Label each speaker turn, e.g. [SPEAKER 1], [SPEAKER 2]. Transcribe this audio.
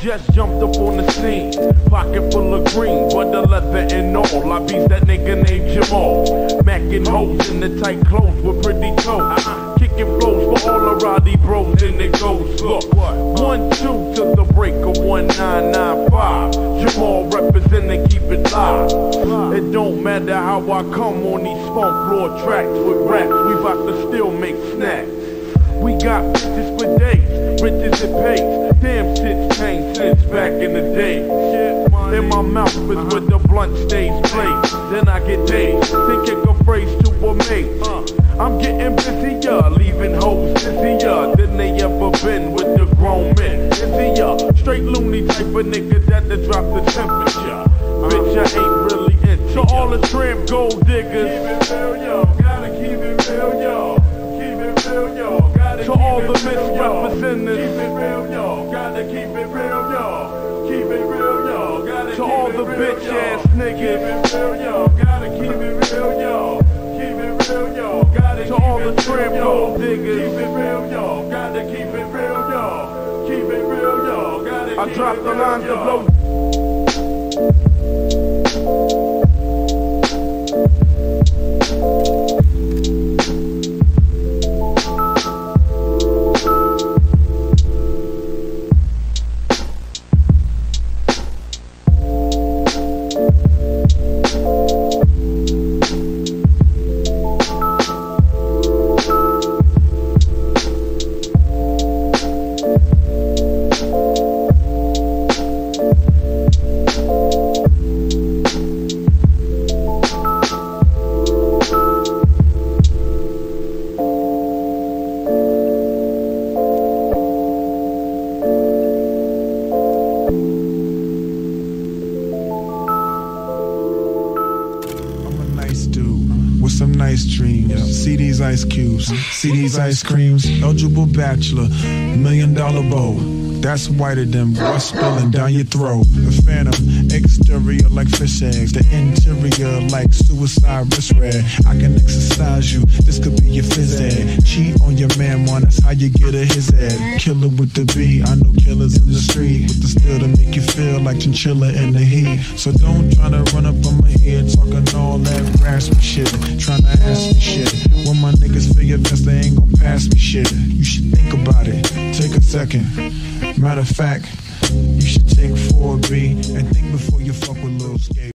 [SPEAKER 1] just jumped up on the scene. Pocket full of green, but the leather and all. I beat that nigga named Jamal. Macking hoes in the tight clothes with pretty toes. Uh-huh. Kicking flows for all the Roddy bros and the ghost. Look, one, two to the break of 1995. Jamal representing, keep it live. It don't matter how I come on these funk floor tracks with raps. We bout to still make snacks. We got bitches for days, riches it pays. Back in the day. Shit, in my mouth is where the blunt stays placed. Then I get dazed, thinking a phrase to a mate. I'm getting busier, leaving hoes busier than they ever been with the grown men. Busier, straight loony type of nigga that to drop the temperature. Bitch, I ain't really into all the tramp gold diggers. The bitch ass niggas. Keep it real, yo. Gotta keep it real, yo. Keep it real, yo. Gotta to all the tramp gold diggers. Keep it real, yo. Gotta keep it real, yo. Keep it real, yo. Gotta I dropped the lines to blow.
[SPEAKER 2] I'm a some nice dreams. See these ice cubes, see these ice creams. Eligible bachelor, million dollar bow. That's whiter than what's spilling down your throat. The phantom, exterior like fish eggs, the interior like suicide wrist red. I can exercise you, this could be your phys ed. Cheat on your man, one, that's how you get a his head. Killer with the B, I know killers in the street. With the steel to make you feel like chinchilla in the heat. So don't try to run up on my head talking all that raspy shit. Trying to ask me shit. When my niggas your best, they ain't gon' pass me shit. You should think about it. Take a second. Matter of fact, you should take 4B and think before you fuck with Lil Skate.